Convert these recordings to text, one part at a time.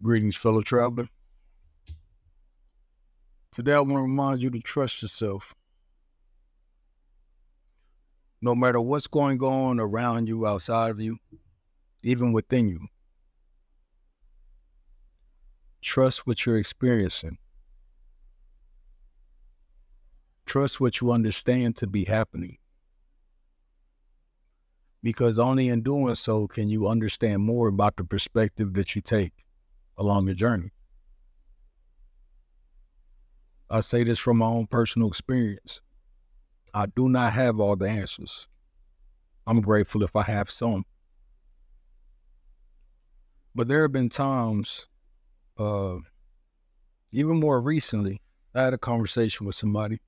Greetings, fellow traveler. Today, I want to remind you to trust yourself. No matter what's going on around you, outside of you, even within you, trust what you're experiencing. Trust what you understand to be happening. Because only in doing so can you understand more about the perspective that you take along the journey. I say this from my own personal experience. I do not have all the answers. I'm grateful if I have some. But there have been times, uh, even more recently, I had a conversation with somebody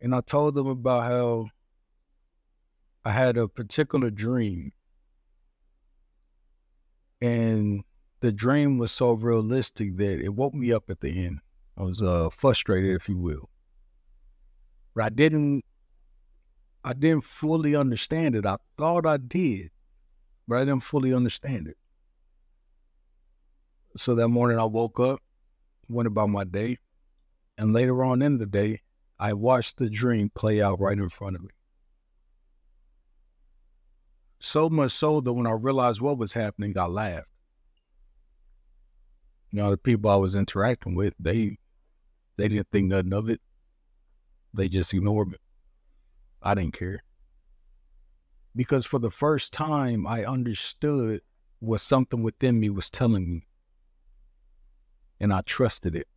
and I told them about how I had a particular dream. And the dream was so realistic that it woke me up at the end. I was uh, frustrated, if you will. But I didn't I didn't fully understand it. I thought I did, but I didn't fully understand it. So that morning I woke up, went about my day, and later on in the day, I watched the dream play out right in front of me. So much so that when I realized what was happening, I laughed you know, the people I was interacting with, they they didn't think nothing of it. They just ignored me. I didn't care. Because for the first time I understood what something within me was telling me. And I trusted it.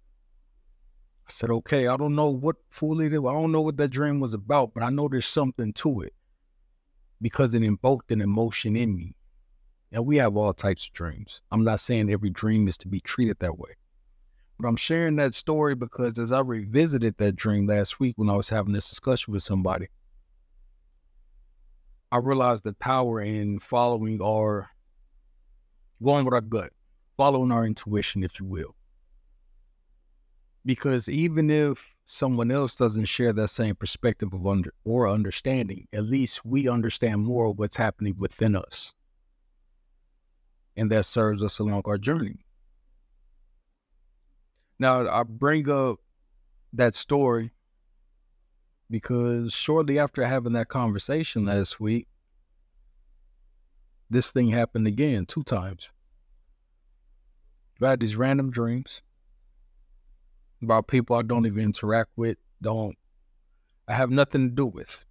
I said, okay, I don't know what fully I don't know what that dream was about, but I know there's something to it. Because it invoked an emotion in me. And we have all types of dreams. I'm not saying every dream is to be treated that way. But I'm sharing that story because as I revisited that dream last week when I was having this discussion with somebody, I realized the power in following our, going with our gut, following our intuition, if you will. Because even if someone else doesn't share that same perspective of under or understanding, at least we understand more of what's happening within us and that serves us along our journey. Now, I bring up that story because shortly after having that conversation last week, this thing happened again two times. I had these random dreams about people I don't even interact with, don't I have nothing to do with.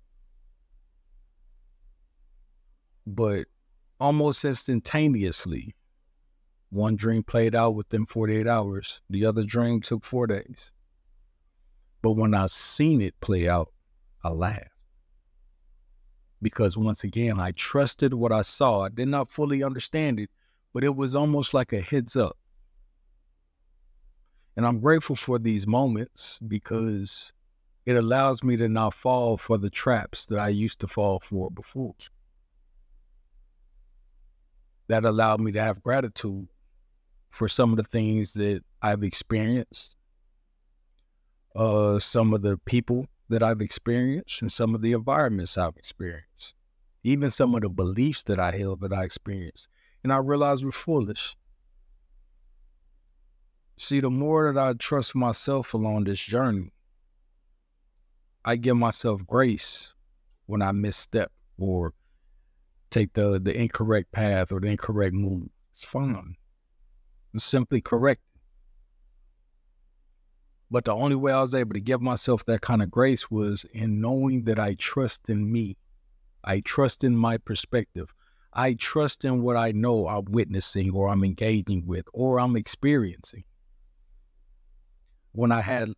But almost instantaneously. One dream played out within 48 hours. The other dream took four days. But when I seen it play out, I laughed. Because once again, I trusted what I saw. I did not fully understand it, but it was almost like a heads up. And I'm grateful for these moments because it allows me to not fall for the traps that I used to fall for before that allowed me to have gratitude for some of the things that I've experienced, uh, some of the people that I've experienced, and some of the environments I've experienced, even some of the beliefs that I held that I experienced. And I realized we're foolish. See, the more that I trust myself along this journey, I give myself grace when I misstep or take the the incorrect path or the incorrect move. It's fine. It's simply correct. But the only way I was able to give myself that kind of grace was in knowing that I trust in me. I trust in my perspective. I trust in what I know I'm witnessing or I'm engaging with or I'm experiencing. When I had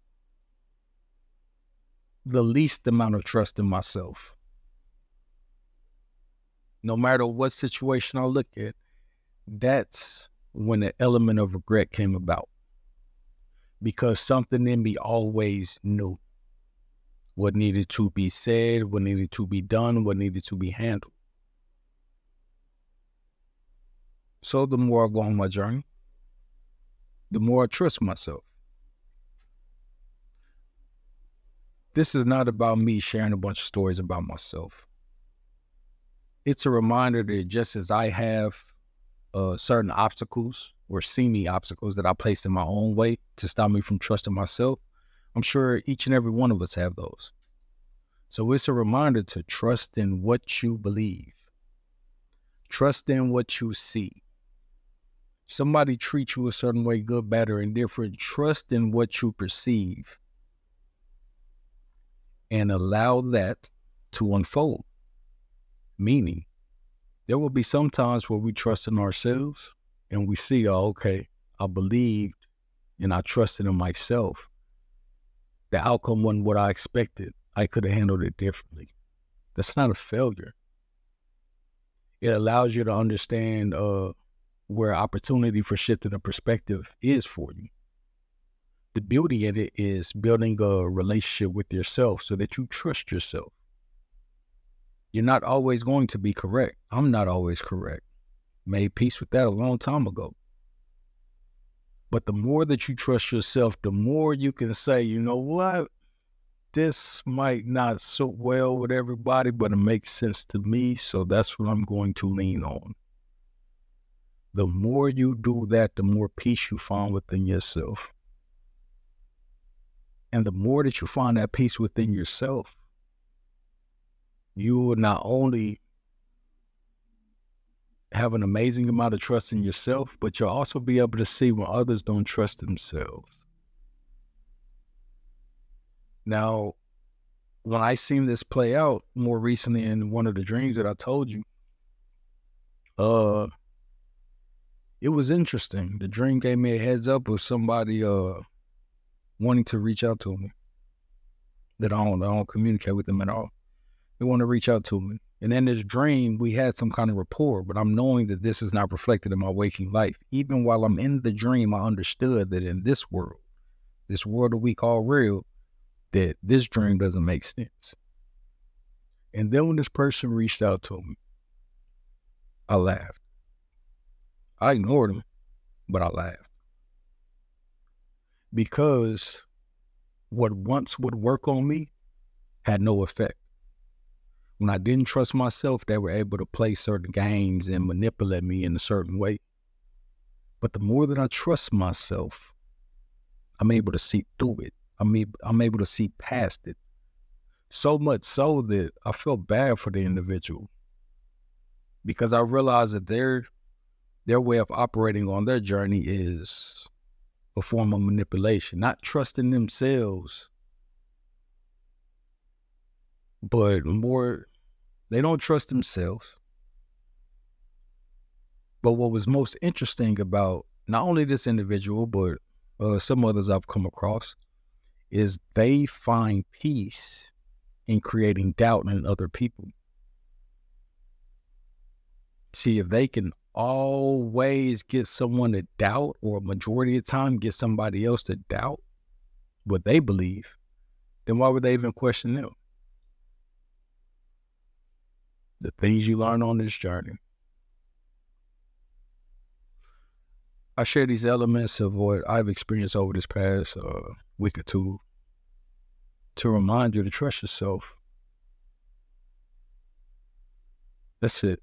the least amount of trust in myself, no matter what situation I look at, that's when the element of regret came about. Because something in me always knew what needed to be said, what needed to be done, what needed to be handled. So the more I go on my journey, the more I trust myself. This is not about me sharing a bunch of stories about myself it's a reminder that just as I have uh, certain obstacles or seeming obstacles that I placed in my own way to stop me from trusting myself. I'm sure each and every one of us have those. So it's a reminder to trust in what you believe. Trust in what you see. Somebody treats you a certain way, good, bad, or indifferent. Trust in what you perceive and allow that to unfold. Meaning, there will be some times where we trust in ourselves and we see, oh, okay, I believed and I trusted in myself. The outcome wasn't what I expected. I could have handled it differently. That's not a failure. It allows you to understand uh, where opportunity for shifting a perspective is for you. The beauty in it is building a relationship with yourself so that you trust yourself. You're not always going to be correct. I'm not always correct. Made peace with that a long time ago. But the more that you trust yourself, the more you can say, you know what? This might not suit well with everybody, but it makes sense to me. So that's what I'm going to lean on. The more you do that, the more peace you find within yourself. And the more that you find that peace within yourself, you will not only have an amazing amount of trust in yourself, but you'll also be able to see when others don't trust themselves. Now, when I seen this play out more recently in one of the dreams that I told you, uh, it was interesting. The dream gave me a heads up of somebody uh wanting to reach out to me that I don't, I don't communicate with them at all. They want to reach out to me. And in this dream, we had some kind of rapport, but I'm knowing that this is not reflected in my waking life. Even while I'm in the dream, I understood that in this world, this world that we call real, that this dream doesn't make sense. And then when this person reached out to me, I laughed. I ignored him, but I laughed because what once would work on me had no effect. When I didn't trust myself, they were able to play certain games and manipulate me in a certain way. But the more that I trust myself, I'm able to see through it. I'm able, I'm able to see past it. So much so that I feel bad for the individual because I realize that their their way of operating on their journey is a form of manipulation, not trusting themselves, but more, they don't trust themselves. But what was most interesting about not only this individual, but uh, some others I've come across, is they find peace in creating doubt in other people. See, if they can always get someone to doubt, or a majority of the time get somebody else to doubt what they believe, then why would they even question them? The things you learn on this journey. I share these elements of what I've experienced over this past uh, week or two to remind you to trust yourself. That's it.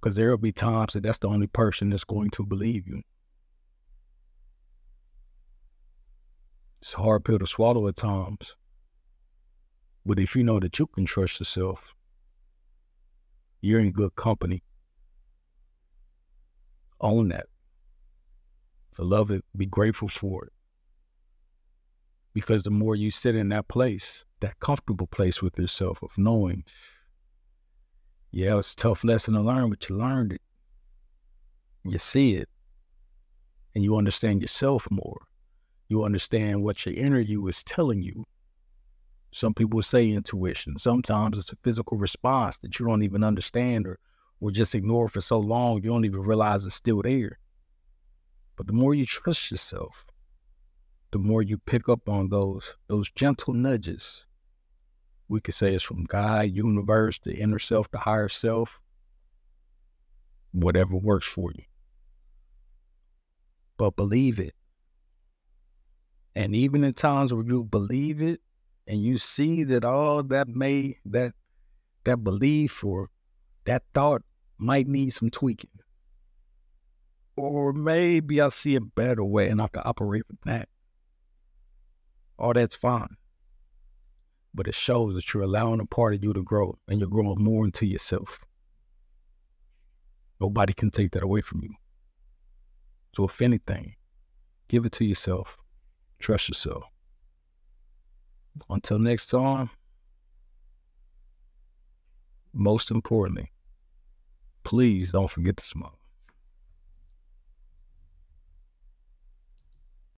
Because there will be times that that's the only person that's going to believe you. It's a hard pill to swallow at times. But if you know that you can trust yourself, you're in good company. Own that. Love it, be grateful for it. Because the more you sit in that place, that comfortable place with yourself of knowing yeah, it's a tough lesson to learn, but you learned it. You see it. And you understand yourself more. You understand what your inner you is telling you. Some people say intuition. Sometimes it's a physical response that you don't even understand or, or just ignore for so long you don't even realize it's still there. But the more you trust yourself, the more you pick up on those those gentle nudges we could say it's from God, universe, the inner self, the higher self, whatever works for you. But believe it. And even in times where you believe it and you see that all that may that that belief or that thought might need some tweaking. Or maybe I see a better way and I can operate with that. All that's fine. But it shows that you're allowing a part of you to grow and you're growing more into yourself. Nobody can take that away from you. So, if anything, give it to yourself. Trust yourself. Until next time, most importantly, please don't forget to smoke.